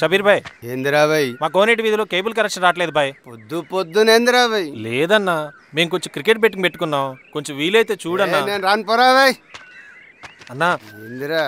షబీర్ భాయ్ ఏందిరా బాయ్? మా కోనేటి వీధిలో కేబుల్ కనెక్షన్ రావట్లేదు బాయ్. పొద్దు పొద్దునేందిరా బాయ్? లేదన్నా మేము కొంచెం క్రికెట్ బెట్టింగ్ పెట్టుకున్నాం. కొంచెం వీలైతే చూడన్నా. నేను రాను పోరా బాయ్. అన్నా. ఏందిరా?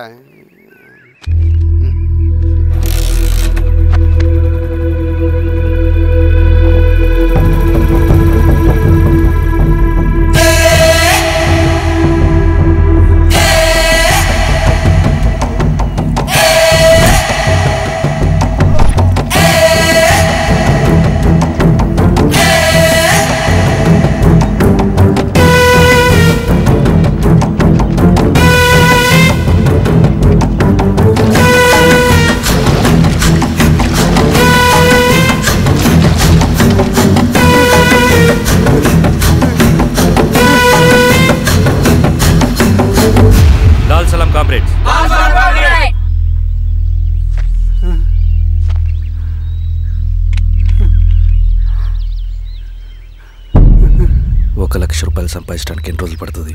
ఒక లక్ష రూపాయలు సంపాదించడానికి ఎన్ని రోజులు పడుతుంది?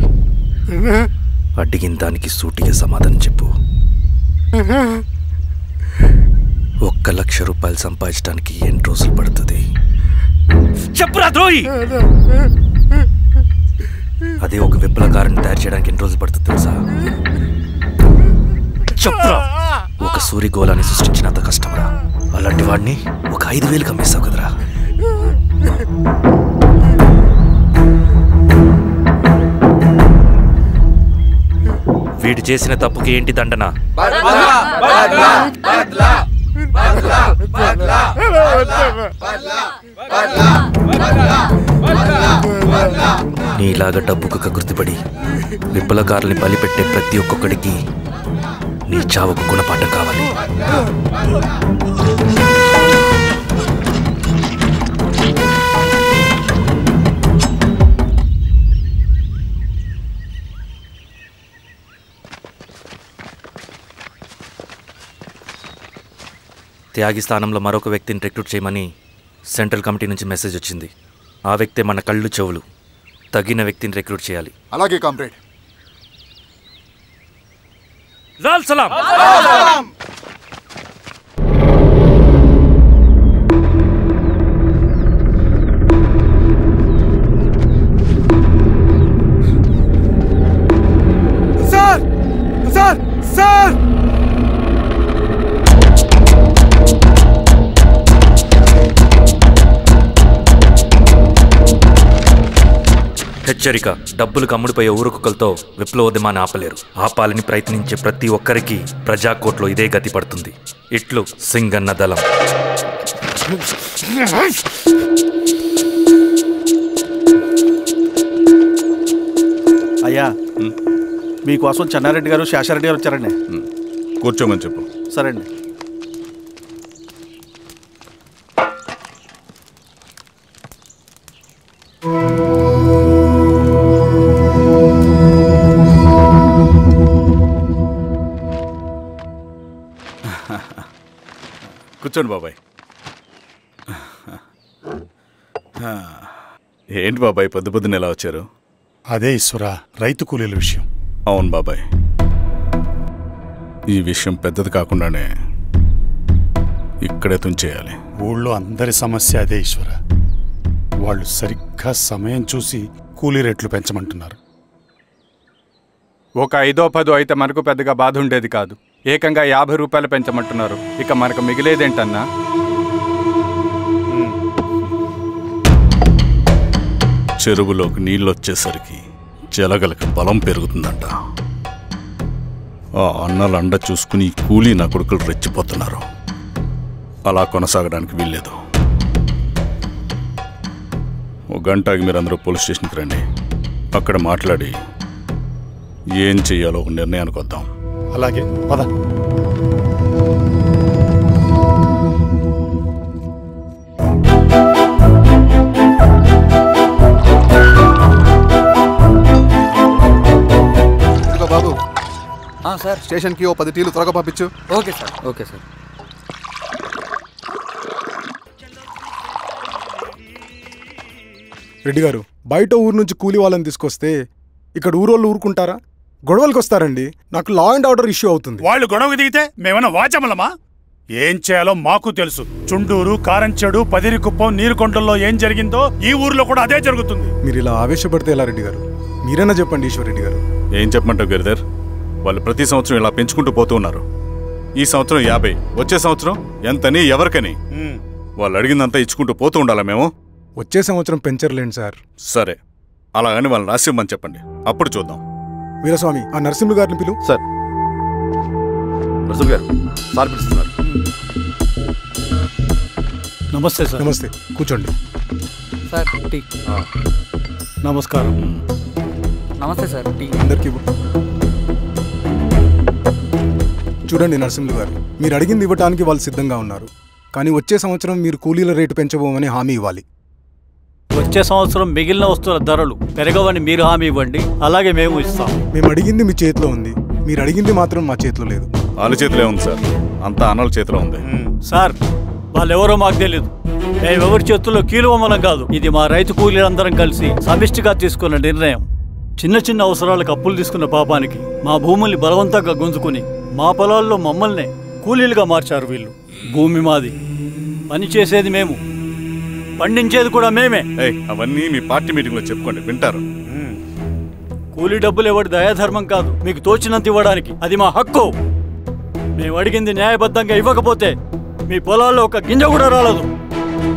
అడిగిన దానికి సూటిగా సమాధానం చెప్పు. ఒక్క లక్ష రూపాయలు సంపాదించడానికి ఎన్ని రోజులు పడుతుంది? చెప్పురా ద్రోహి! అదే ఒక విప్లవకారుని తయారు చేయడానికి ఎన్ని రోజులు పడుతుంది తెలుసా? చెప్పురా ఒక సూర్యగోళాన్ని సృష్టించినంత కష్టంరా అలాంటి వాడిని ఒక ఐదు వేలు కమ్మేస్తావు కదరా. వీడు చేసిన తప్పుకి ఏంటి దండన? నీలాగా డబ్బుకు కకృతిపడి విప్లవకారుల్ని బలిపెట్టే ప్రతి ఒక్కొక్కడికి నీ చావుకు గుణపాఠం కావాలి. త్యాగి స్థానంలో మరొక వ్యక్తిని రిక్రూట్ చేయమని సెంట్రల్ కమిటీ నుంచి మెసేజ్ వచ్చింది. ఆ వ్యక్తే మన కళ్ళు చెవులు. తగిన వ్యక్తిని రిక్రూట్ చేయాలి. అలాగే కామ్రేడ్. లాల్ సలాం! సార్! సార్! సార్! హెచ్చరిక డబ్బులు కమ్ముడిపోయే ఊరుకుక్కలతో విప్లవోద్యమాన్ని ఆపలేరు. ఆపాలని ప్రయత్నించే ప్రతి ఒక్కరికి ప్రజాకోట్లో ఇదే గతి పడుతుంది. ఇట్లు సింగన్న దళం. అయ్యా మీకోసం చెన్నారెడ్డి గారు శేషారెడ్డి గారు వచ్చారండి? కూర్చోమని చెప్పు. సరే అండి కూర్చోండి బాబాయ్. ఏంటి బాబాయ్ పొద్దు పొద్దున ఎలా వచ్చారు? అదే ఈశ్వర రైతు కూలీల విషయం. అవును బాబాయ్. ఈ విషయం పెద్దది కాకుండానే ఇక్కడే తుంచేయాలి. ఊళ్ళో అందరి సమస్య అదే ఈశ్వర. వాళ్ళు సరిగ్గా సమయం చూసి కూలీ రేట్లు పెంచమంటున్నారు. ఒక ఐదో పదో అయితే మనకు పెద్దగా బాధ ఉండేది కాదు. ఏకంగా యాభై రూపాయలు పెంచమంటున్నారు. ఇక మనకు మిగిలేదేంటన్నా? చెరువులోకి నీళ్ళు వచ్చేసరికి జలగలకి బలం పెరుగుతుందంట. ఆ అన్నల అండ చూసుకుని కూలీ నా కొడుకులు రెచ్చిపోతున్నారు. అలా కొనసాగడానికి వీల్లేదు. ఒక గంటకి మీరందరూ పోలీస్ స్టేషన్కి రండి. అక్కడ మాట్లాడి ఏం చెయ్యాలో ఒక నిర్ణయానికి వద్దాం. అలాగే పద. బాబు. సార్. స్టేషన్కి ఓ పది టీలు త్వరగా పంపించు. Okay sir. Okay sir. Reddy గారు బయట ఊరు నుంచి కూలి వాళ్ళని తీసుకొస్తే ఇక్కడ ఊరోళ్ళు ఊరుకుంటారా? గొడవలకు వస్తారండి. నాకు లా అండ్ ఆర్డర్ ఇష్యూ అవుతుంది. వాళ్ళు గొడవకు దిగితే మేమన్నా వాచమలమా? ఏం చేయాలో మాకు తెలుసు. చుండూరు కారంచెడు పదిరికుప్పం నీరుకొండల్లో ఏం జరిగిందో ఈ ఊర్లో కూడా అదే జరుగుతుంది. మీరు ఇలా ఆవేశపడితే ఎలా రెడ్డి గారు? మీరైనా చెప్పండి ఈశ్వర్ గారు. ఏం చెప్పమంటావు గిరిధర్? వాళ్ళు ప్రతి సంవత్సరం ఇలా పెంచుకుంటూ పోతూ ఉన్నారు. ఈ సంవత్సరం యాభై వచ్చే సంవత్సరం ఎంతని ఎవరికని? వాళ్ళు అడిగిందంతా ఇచ్చుకుంటూ పోతూ ఉండాలా మేము? వచ్చే సంవత్సరం పెంచర్లేండి సార్. సరే. అలాగని వాళ్ళని రాసిమ్మని చెప్పండి. అప్పుడు చూద్దాం. వీరస్వామి ఆ నరసింహ గారిని పిలు. సార్. నరసింహ గారు సార్ పిలుస్తున్నారు. నమస్తే సార్. నమస్తే కూర్చోండి. Sir tea. నమస్కారం. నమస్తే సార్ టీ. అందరికీ. చూడండి నరసింహులు గారు మీరు అడిగింది ఇవ్వటానికి వాళ్ళు సిద్ధంగా ఉన్నారు. కానీ వచ్చే సంవత్సరం మీరు కూలీల రేటు పెంచబోమని హామీ ఇవ్వాలి. వచ్చే సంవత్సరం మిగిలిన వస్తువుల ధరలు పెరగవని మీరు హామీ ఇవ్వండి. అలాగే మేము ఇస్తాం. మేము అడిగింది మీ చేతిలో ఉంది. మీరు అడిగింది మాత్రం మా చేతిలో లేదు. వాళ్ళ చేతిలో ఉంది సార్. అంతా అన్నల చేతిలో ఉంది. సార్ వాళ్ళెవరో మాకు తెలియదు మేమెవరి చేతుల్లో కీలువమనం కాదు. ఇది మా రైతు కూలీలందరం కలిసి సమిష్టిగా తీసుకున్న నిర్ణయం. చిన్న చిన్న అవసరాలకు అప్పులు తీసుకున్న పాపానికి మా భూముల్ని బలవంతంగా గుంజుకుని మా పొలాల్లో మమ్మల్నే కూలీలుగా మార్చారు వీళ్ళు. భూమి మాది. పని చేసేది మేము. పండించేది కూడా మేమే. ఏయ్ అవన్నీ మీ పార్టీ మీటింగ్లో చెప్పుకోండి వింటారు. కూలీ డబ్బులు ఇవ్వడం దయాధర్మం కాదు. మీకు తోచినంత ఇవ్వడానికి. అది మా హక్కు. మేము అడిగింది న్యాయబద్ధంగా ఇవ్వకపోతే మీ పొలాల్లో ఒక గింజ కూడా రాలదు.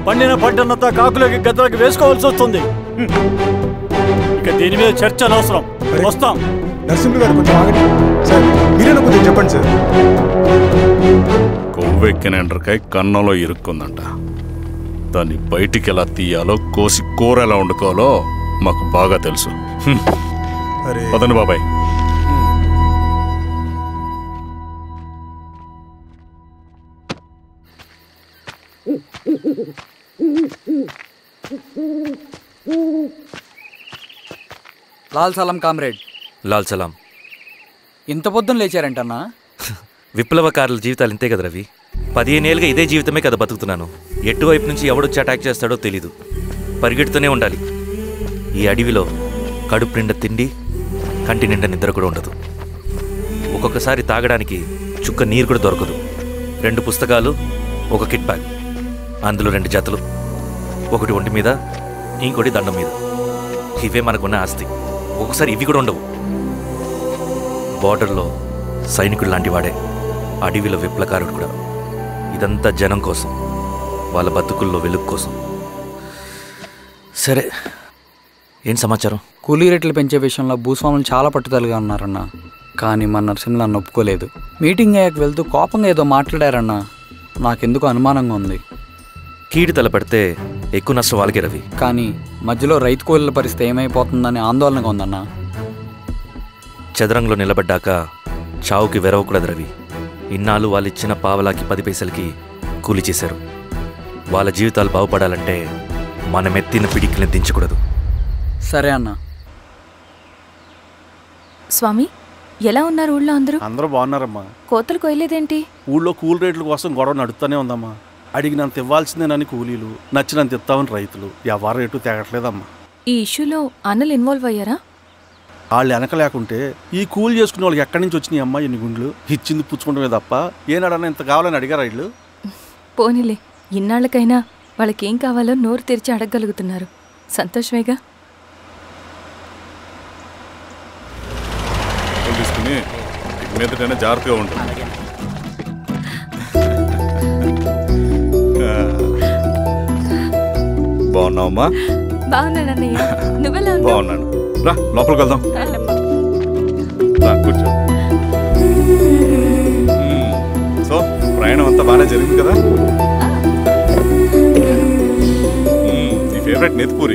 పండిన పంటనంతా కాకులకి గద్దలకి వేసుకోవాల్సి వస్తుంది. హ్మ్. ఇక దీని మీద చర్చ అనవసరం. వస్తాం. నరసింహులు గారు కొంచెం ఆగండి. సార్ మీరైనా కొంచెం చెప్పండి సార్. కొవ్వెక్కిన ఎండ్రకాయ కన్నంలో ఇరుక్కుందంట. దాన్ని బయటికి ఎలా తీయాలో కోసి కూర ఎలా వండుకోవాలో మాకు బాగా తెలుసు. పదండి బాబాయ్. లాల్ సలాం కామ్రేడ్. లాల్ సలాం. ఇంత పొద్దున లేచారంటన్నా? విప్లవకారుల జీవితాలు ఇంతే కదా రవి? పదిహేనేళ్ళుగా ఇదే జీవితమే కదా బతుకుతున్నాను. ఎటువైపు నుంచి ఎవడొచ్చి అటాక్ చేస్తాడో తెలీదు. పరిగెడుతూనే ఉండాలి. ఈ అడవిలో కడుపు నిండా తిండి కంటి నిండా నిద్ర కూడా ఉండదు. ఒక్కొక్కసారి తాగడానికి చుక్క నీరు కూడా దొరకదు. రెండు పుస్తకాలు ఒక కిట్ బ్యాగ్. అందులో రెండు జతలు. ఒకటి ఒంటి మీద ఇంకోటి దండం మీద. ఇవే మనకున్న ఆస్తి. ఒక్కొక్కసారి ఇవి కూడా ఉండవు. బార్డర్లో సైనికుడు లాంటి వాడే. అడవిలో విప్లకారుడు కూడా. ఇదంతా జనం కోసం. వాళ్ళ బతుకుల్లో వెలుగు కోసం. సరే ఏం సమాచారం? కూలీ రేట్లు పెంచే విషయంలో భూస్వాములు చాలా పట్టుదలగా ఉన్నారన్న. కానీ మన నరసింహ నన్ను ఒప్పుకోలేదు. మీటింగ్ అయ్యాక వెళ్తూ కోపంగా ఏదో మాట్లాడారన్న. నాకెందుకు అనుమానంగా ఉంది. కీడు తలపెడితే ఎక్కువ నష్టం వాళ్ళకే రవి. కానీ మధ్యలో రైతు కూలీల పరిస్థితి ఏమైపోతుందని ఆందోళనగా ఉందన్న. చదరంగంలో నిలబడ్డాక చావుకి వెరవకూడదు రవి. ఇన్నాళ్ళు వాళ్ళు ఇచ్చిన పావలాకి పది పైసలకి కూలి చేశారు. వాళ్ళ జీవితాలు బాగుపడాలంటే మనం ఎత్తిన పిడికిని దించకూడదు. సరే అన్న. స్వామి ఎలా ఉన్నారు ఊళ్ళో అందరూ? అందరూ బాగున్నారమ్మా. కోతలు కొయ్యలేదేంటి ఊళ్ళో కూల్ రేట్ల కోసం గొడవ నడుస్తూనే ఉందమ్మా. అడిగినంత ఇవ్వాల్సిందేనని కూలీలు నచ్చినంత ఇస్తామని రైతులు. ఎవరు రేటు తేగట్లేదమ్మా. ఈ ఇష్యూలో అన్నలు ఇన్వాల్వ్ అయ్యారా? వాళ్ళు వెనక లేకుంటే ఈ కూల్ చేసుకునే వాళ్ళకి ఎక్కడి నుంచి వచ్చినాయి అమ్మా ఎన్ని గుండ్లు? ఇచ్చింది పుచ్చుకుంటమే తప్ప ఏనాడన్నా ఇంత కావాలని అడిగారా వీళ్ళు? పోనీలే. ఇన్నాళ్ళకైనా వాళ్ళకేం కావాలో నోరు తెరిచి అడగగలుగుతున్నారు. సంతోషమేగా తీసుకుని మీదటైనా జాగ్రత్తగా ఉంటుంది బాగున్నావమ్మా? బాగున్నాను అన్నయ్య నువ్వెలా బాగున్నాను. రా లోపలికి వెళ్దాం. రా కూర్చో. సో ప్రయాణం అంతా బాగానే జరిగింది కదా? ఫేవరెట్ నెత్తిపూరి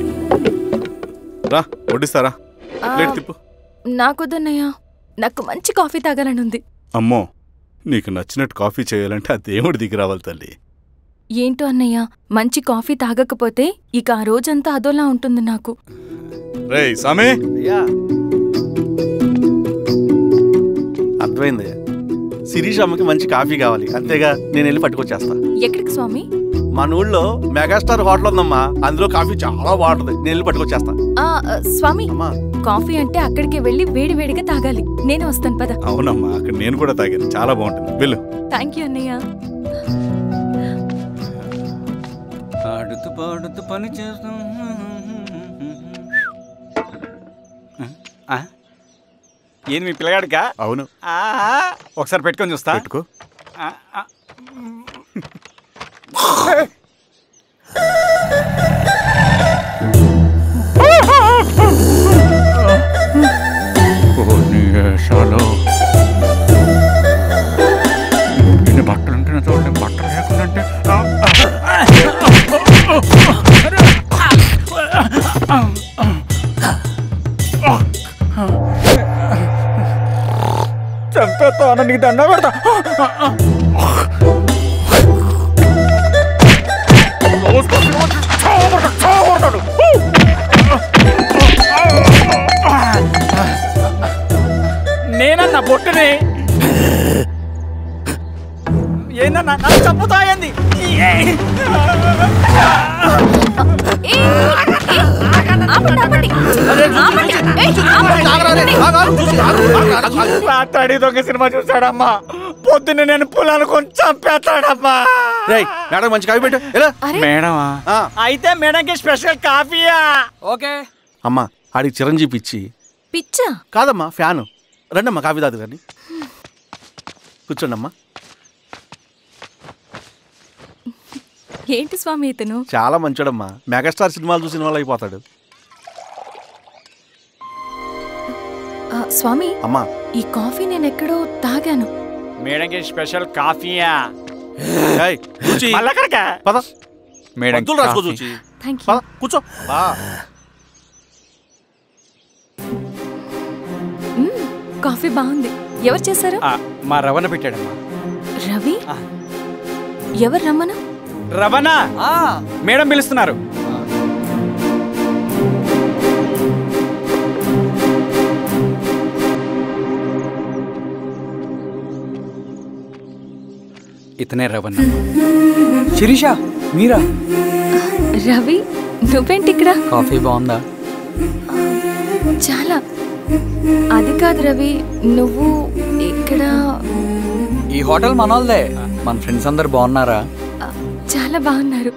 రా వడ్డిస్తారా? ప్లేట్ తిప్పు. నాకొద్దన్నయ్య. నాకు మంచి కాఫీ తాగాలని ఉంది అమ్మో నీకు నచ్చినట్టు కాఫీ చేయాలంటే ఆ దేవుడి దిగి రావాలి తల్లి. ఏంటో అన్నయ్య మంచి కాఫీ తాగకపోతే ఇక ఆ రోజంతా అదోలా ఉంటుంది నాకు. రేయ్ సామే! అర్థమైంది శిరీష్ అమ్మకి మంచి కాఫీ కావాలి. అంతేగా నేను వెళ్ళి పట్టుకొచ్చేస్తా. ఎక్కడికి స్వామి? మన ఊళ్ళో మెగాస్టార్ హోటల్ ఉందమ్మా. అందులో కాఫీ చాలా బాగుంటుంది. నేను వెళ్ళి పట్టుకొచ్చేస్తా. ఆ ఆ, స్వామి అమ్మా. కాఫీ అంటే అక్కడికి వెళ్ళి వేడి వేడిగా తాగాలి. నేను వస్తాను పద. అవునమ్మా అక్కడ నేను కూడా తాగాను. చాలా బాగుంటుంది. వెళ్ళు. థ్యాంక్ యూ అన్నయ్య. ఆడుతూ పాడుతూ పని చేస్తాం. ఏంది మీ పిల్లగాడికా? అవును. ఆ, ఒకసారి పెట్టుకొని చూస్తా. పెట్టుకో. ఆ, ఆ. ఇన్ని బట్టలు ఉంటే చూడండి బట్టలు లేకుండా చంపేస్తా నీకు దండ పెడతా. బొట్టుని ఏందన్నా నన్ను చంపుతా ఏంది? రాత్రాడి దొంగ సినిమా చూసాడమ్మా పొద్దున్న నేను పొలాలు కొంచెం చంపేస్తాడమ్మా. మేడం మంచి కాఫీ పెట్టు. ఎలా? మేడమా? అయితే మేడంకి స్పెషల్ కాఫీయా. ఓకే. అమ్మా ఆడికి చిరంజీవి ఇచ్చి పిచ్చా? కాదమ్మా ఫ్యాను. రండమ్మా కాఫీ తాదు కానీ కూర్చోండి అమ్మా ఏంటి స్వామి ఇతను? చాలా మంచోడమ్మా. మెగాస్టార్ సినిమాలు చూసిన వాళ్ళు అయిపోతాడు. ఆ, స్వామి అమ్మా. ఈ కాఫీ నేను ఎక్కడో తాగాను. మేడంకి స్పెషల్ కాఫీయా? ఏయ్, చూచి. మళ్ళా అక్కడికా? పద. మేడం మందులు రాసుకో కాఫీ. చూచి. థ్యాంక్ యూ పద కూర్చో. బా. కాఫీ బాగుంది. ఎవరు చేశారు? ఆ, మా రవణ పెట్టాడమ్మా. రవి? ఎవరు రమ్మను రవణ! మేడం పిలుస్తున్నారు. ఇతనే రవణ. శిరీష మీరా? రవి నువ్వేంటి ఇక్కడ? కాఫీ బాగుందా? చాలా. అది కాదు రవి నువ్వు ఇక్కడ ఈ హోటల్ మనోల్దే. మన ఫ్రెండ్స్ అందరు బాగున్నారా? చాలా బాగున్నారు.